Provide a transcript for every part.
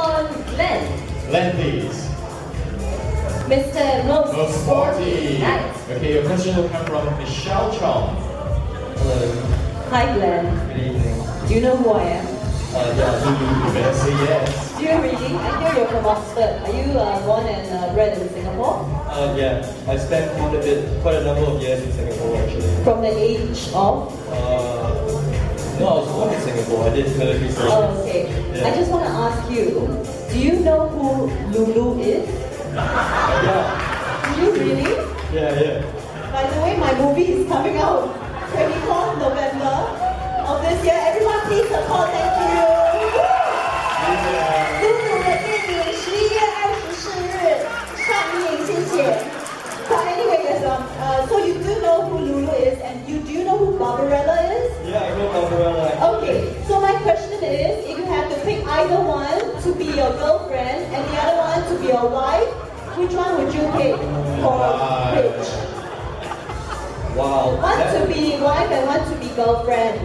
on Glenn. Len, please. Mr. Most, Most sporty. Nice. Okay, your question will come from Michelle Chong. Hello, Hi Glenn. good evening. Do you know who I am? Uh, yeah. You better say yes. Do you really? I hear you're from Oxford. Are you uh, born and uh, bred in Singapore? Uh, yeah, I spent quite a bit, quite a number of years in Singapore actually. From the age of? Uh, no, I was born Singapore. I did military service. Oh, okay. Yeah. I just want to ask you, do you know who Lulu is? Yeah, Do you really? yeah, yeah. Either one to be your girlfriend and the other one to be your wife, which one would you pick for which? Wow. One to be wife and one to be girlfriend.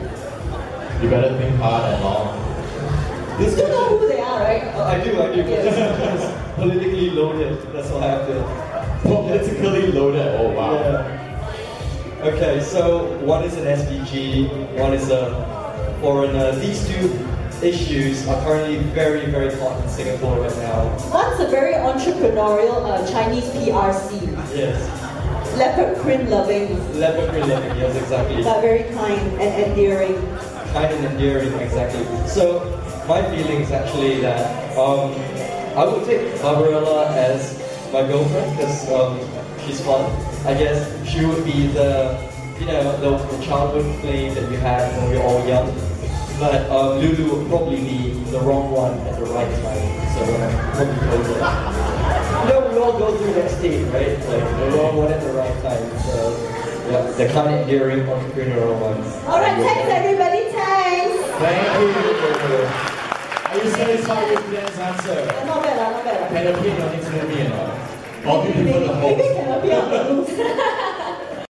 You better think hard and long. This You know who they are, right? Uh, I do, I do. Yes. Politically loaded. That's why I have to. Politically loaded. Oh wow. Yeah. Okay, so one is an SPG, one is a foreigner. These two issues are currently very, very hot in Singapore right now. One's a very entrepreneurial uh, Chinese PRC, Yes. leopard print loving, Leopard print loving, yes, exactly. but very kind and endearing. Kind and endearing, exactly. So, my feeling is actually that um, I would take Barbarella as my girlfriend because um, she's fun. I guess she would be the, you know, the, the childhood flame that we had when we were all young. But um, Lulu would probably be the wrong one at the right time. So uh, probably closer. You know, we all go through that state, right? Like the wrong one at the right time. So yeah, the kind of endearing entrepreneurial ones. All right, thanks everybody, thanks. Thank you. Are you satisfied with Glenn's answer? Uh, Not bad, lah, not bad. Can appear in your next movie or not? Or do you prefer the Maybe can appear on the Noose.